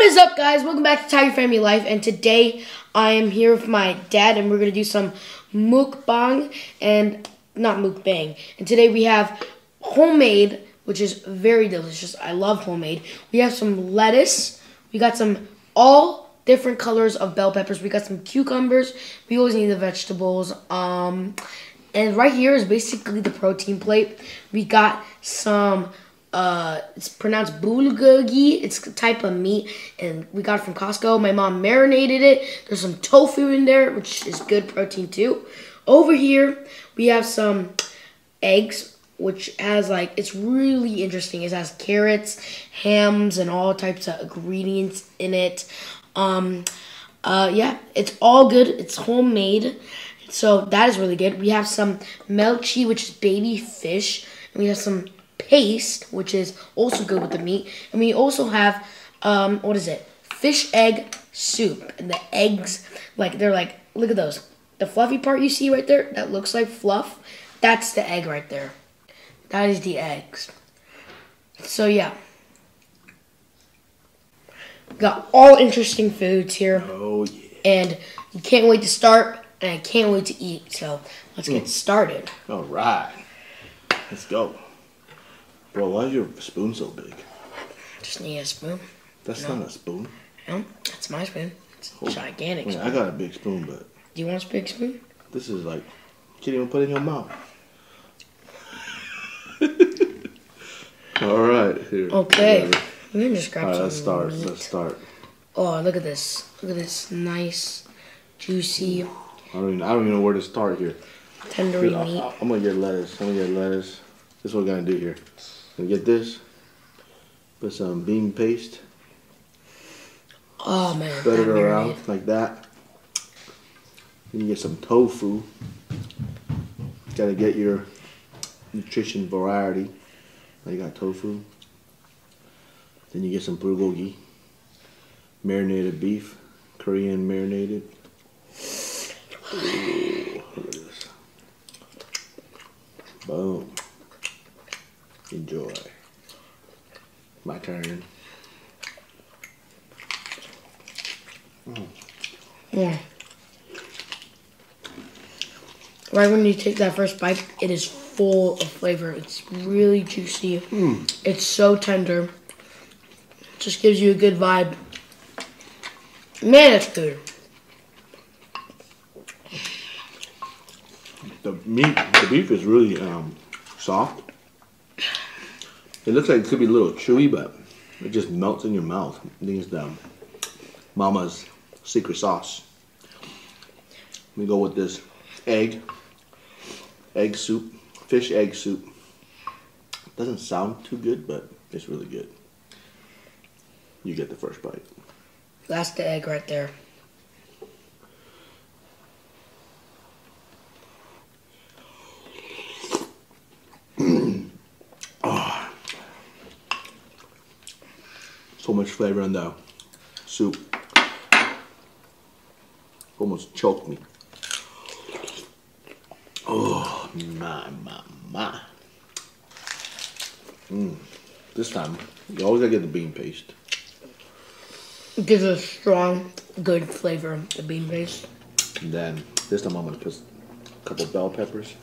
What is up, guys? Welcome back to Tiger Family Life, and today I am here with my dad, and we're gonna do some mukbang and not mukbang. And today we have homemade, which is very delicious. I love homemade. We have some lettuce. We got some all different colors of bell peppers. We got some cucumbers. We always need the vegetables. Um, and right here is basically the protein plate. We got some uh it's pronounced bulgogi. It's a type of meat and we got it from costco. My mom marinated it. There's some tofu in there which is good protein too. Over here we have some eggs which has like it's really interesting. It has carrots hams and all types of ingredients in it. Um uh yeah it's all good. It's homemade so that is really good. We have some melchi which is baby fish and we have some paste, which is also good with the meat. And we also have, um, what is it? Fish egg soup. And the eggs, like, they're like, look at those. The fluffy part you see right there, that looks like fluff, that's the egg right there. That is the eggs. So, yeah. Got all interesting foods here. Oh yeah. And you can't wait to start, and I can't wait to eat. So, let's get started. All right. Let's go. Bro, why is your spoon so big? Just need a spoon. That's not a spoon. No, that's my spoon. It's Oh, gigantic. I, spoon. I got a big spoon, but Do you want a big spoon? this is like you can't even put it in your mouth. All right, here. Okay. whatever. We can just grab All right, some let's start. meat. Let's start. Oh, look at this. Look at this nice, juicy, I don't even. I don't even know where to start here. tendery I- meat. I, am gonna get lettuce. I'm gonna get lettuce. This is what we're gonna do here. Get this. Put some bean paste. Oh man, Spread it around like that. Then you get some tofu. You Gotta get your nutrition variety. Now you got tofu. Then you get some bulgogi. Marinated beef. Korean marinated. Ooh, look at this. Boom. Enjoy. My turn. Yeah. Right when you take that first bite, it is full of flavor. It's really juicy. It's so tender. Just gives you a good vibe. Man, it's good. The meat, the beef is really um, soft. It looks like it could be a little chewy, but it just melts in your mouth. I think it's the um, Mama's secret sauce. We go with this egg, egg soup, fish egg soup. Doesn't sound too good, but it's really good. You get the first bite. That's the egg right there. So much flavor in the soup. Almost choked me. Oh, my, my, my. Mm. This time, you always gotta get the bean paste. It gives a strong, good flavor, the bean paste. And then, this time I'm gonna put a couple bell peppers.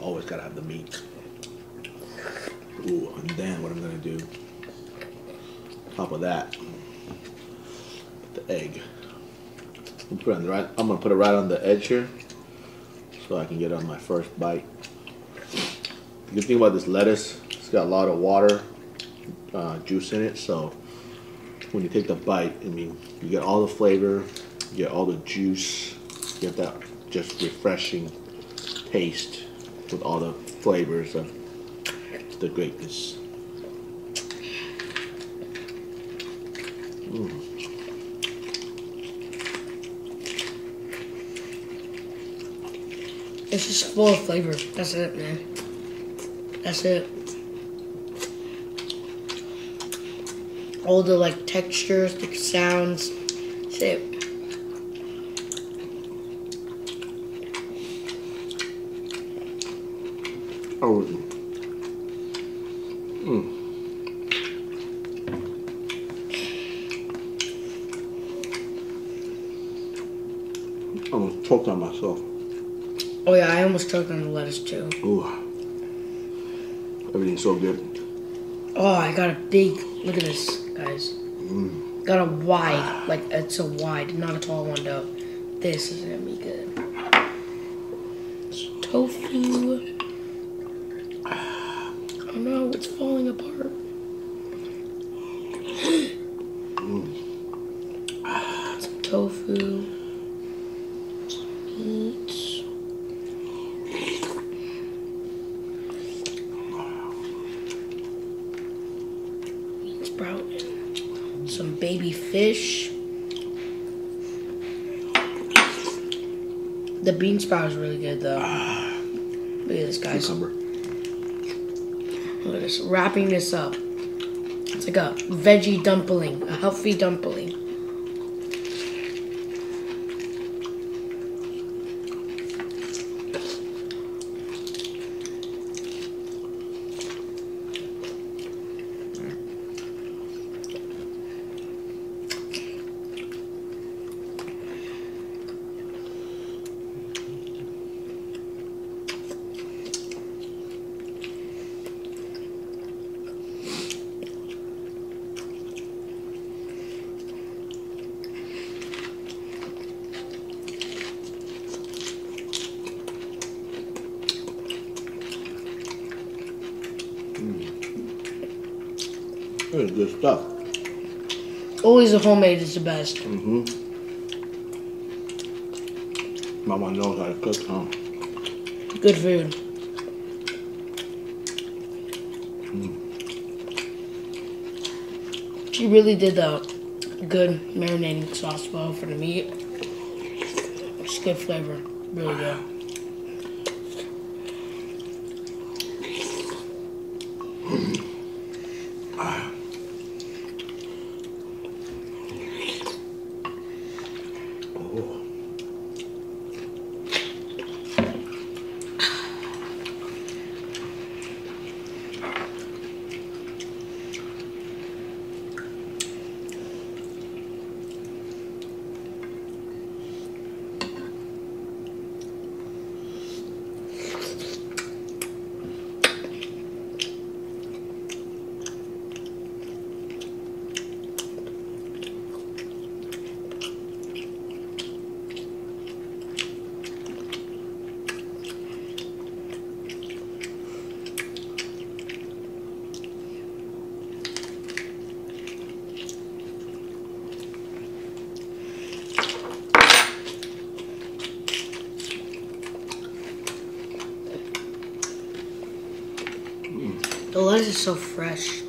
Always gotta have the meat. Ooh, and then what I'm gonna do, top of that, the egg. I'm, put right, I'm gonna put it right on the edge here, so I can get on my first bite. The good thing about this lettuce, it's got a lot of water, uh, juice in it, so when you take the bite, I mean, you get all the flavor, you get all the juice, you get that just refreshing taste with all the flavors of the greatness. It's just full of flavor. That's it, man. That's it. All the like textures, the sounds. That's it. Oh. Mm. I almost choked on myself. Oh yeah, I almost choked on the lettuce too. Ooh. Everything's so good. Oh, I got a big. Look at this, guys. Mm. Got a wide, like it's a wide, not a tall one though. This is gonna be good. Tofu. Oh no, it's falling apart. Some tofu. Meat. Bean sprout. Some baby fish. The bean sprout is really good though. Ah. Look at this, guys. Cucumber. Look at this. Wrapping this up. It's like a veggie dumpling, a healthy dumpling. This is good stuff. Always the homemade is the best. Mm-hmm. Mama knows how to cook, huh? Good food. She really did the good marinating sauce well for the meat. It's good flavor. Really good. The lettuce is so fresh.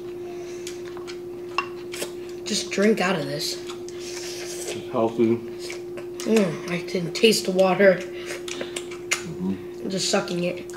Just drink out of this. It's healthy. Mm, I can taste the water. I'm just sucking it.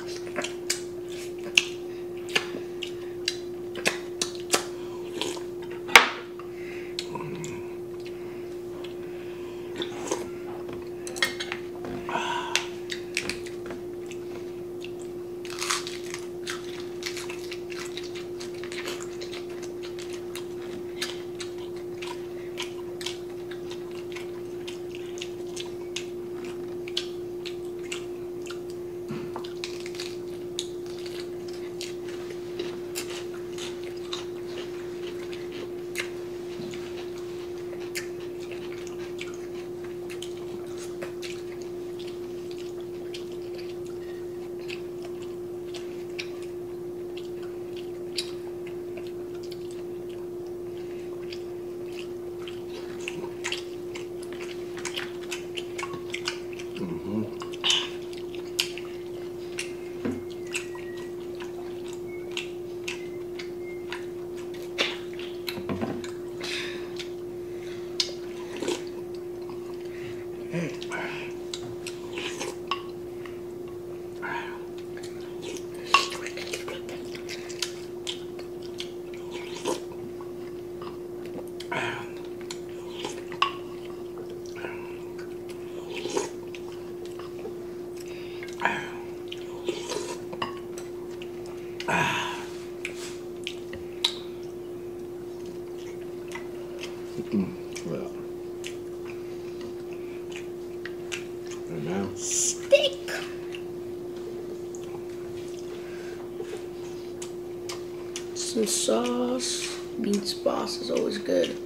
Some sauce. Bean sauce is always good.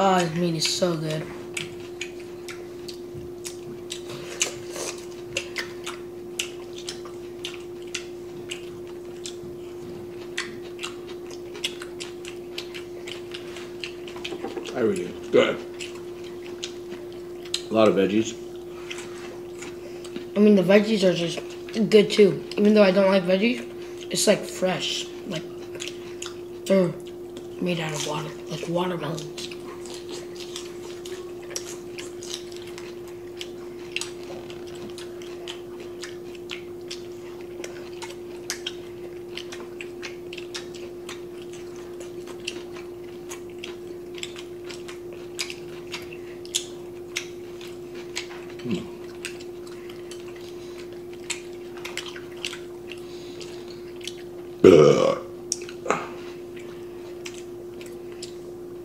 Oh, this meat is so good. I really good. A lot of veggies. I mean, the veggies are just good too. Even though I don't like veggies, it's like fresh. Like they're made out of water, like watermelons.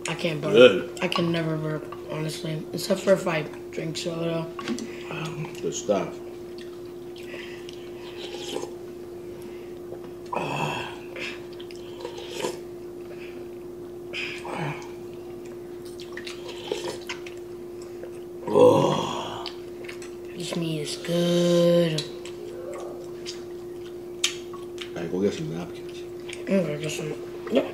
I can't burp. Good. I can never burp, honestly, except for if I drink soda. Uh, um, good stuff. This meat is good. Alright, go get some napkins. I'm gonna get some. Yeah.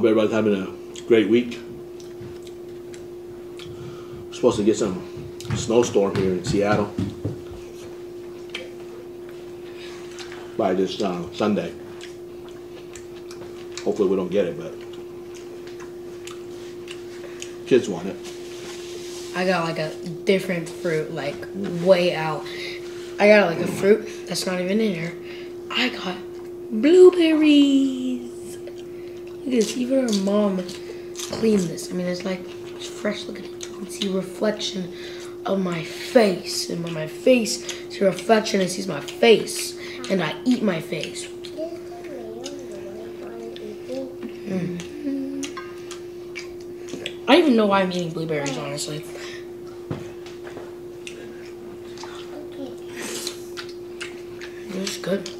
Hope everybody's having a great week. We're supposed to get some snowstorm here in Seattle by this uh, Sunday. Hopefully we don't get it, but kids want it. I got like a different fruit, like way out. I got like a fruit that's not even in here. I got blueberries. Even our mom cleaned this. I mean, it's like it's fresh. Look at it. You can see reflection of my face, and when my face sees reflection, it sees my face, and I eat my face. Mm. I don't even know why I'm eating blueberries, honestly. It's good.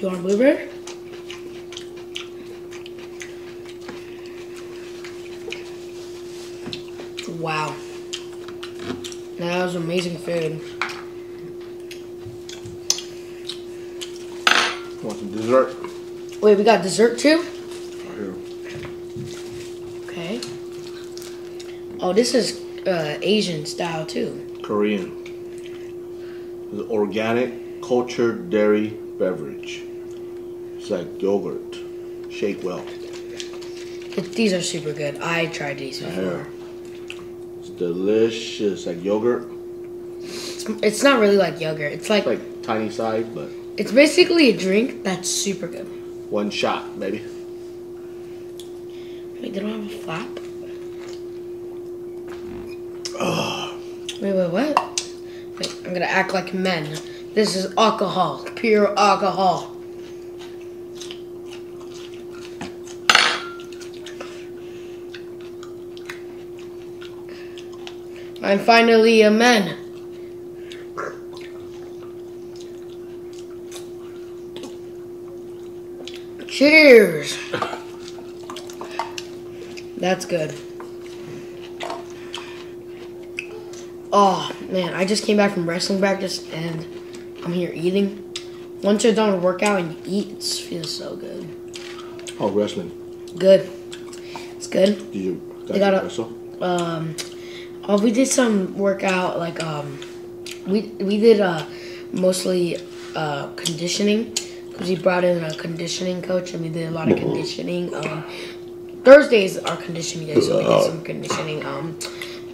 You want blueberry? Wow. That was amazing food. Want some dessert? Wait, we got dessert too? Right here. Okay. Oh, this is uh, Asian style too. Korean. It's organic cultured dairy beverage. It's like yogurt. Shake well. It, these are super good. I tried these before. It's delicious. Like yogurt. It's, it's not really like yogurt. It's like It's like tiny size, but it's basically a drink that's super good. one shot, baby. Wait, they don't have a flap. Wait, wait, what? Wait, I'm gonna act like men. This is alcohol, pure alcohol. I'm finally a man. Cheers. That's good. Oh man, I just came back from wrestling practice and I'm here eating. Once you're done with workout and you eat, it feels so good. Oh, wrestling. Good. It's good. Did you got a- wrestle? Um, oh, we did some workout like um, we we did uh mostly uh conditioning because we brought in a conditioning coach and we did a lot of conditioning. Um, Thursdays are conditioning days, so we did some conditioning. Um,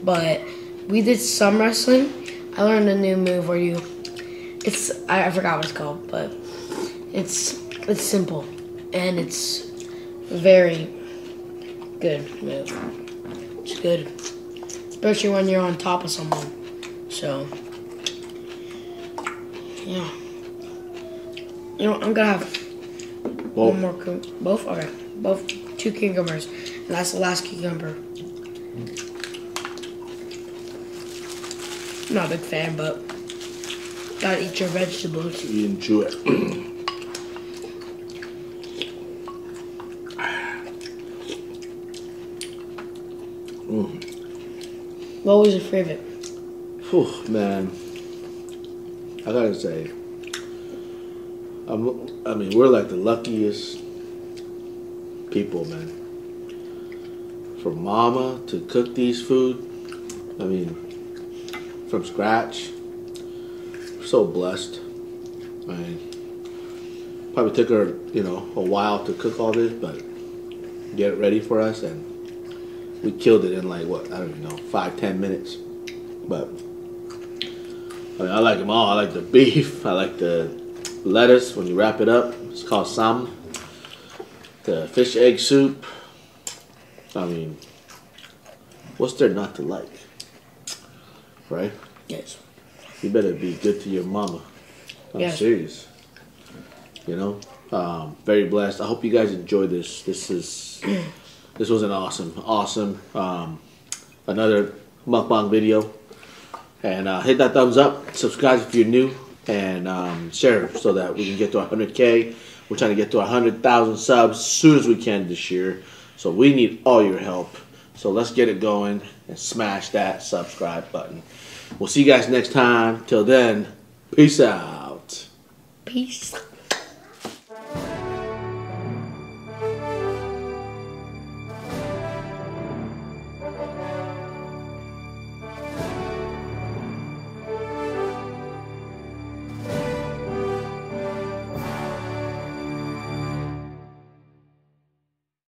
but we did some wrestling. I learned a new move where you, it's I, I forgot what it's called, but it's it's simple and it's very good move. It's good, especially when you're on top of someone. So, yeah. You know, I'm gonna have Well, one more. Both? Okay. Both. Two cucumbers. And that's the last cucumber. I'm not a big fan, but gotta eat your vegetables. you chew it. What was your favorite? Whew, man. I gotta say, I'm, I mean, we're like the luckiest people, man. For mama to cook these food, I mean, from scratch, we're so blessed. I mean, probably took her, you know, a while to cook all this, but get it ready for us, and we killed it in like what I don't even know, five ten minutes. But I mean, I like them all. I like the beef. I like the lettuce when you wrap it up. It's called ssam. The fish egg soup. I mean, what's there not to like? Right? Yes. You better be good to your mama. I'm Yes. serious. You know, um, very blessed. I hope you guys enjoy this. This is this was an awesome, awesome um, another mukbang video. And uh, hit that thumbs up, subscribe if you're new, and um, share so that we can get to 100k. We're trying to get to 100,000 subs as soon as we can this year. So we need all your help. So let's get it going and smash that subscribe button. We'll see you guys next time. Till then, peace out. Peace.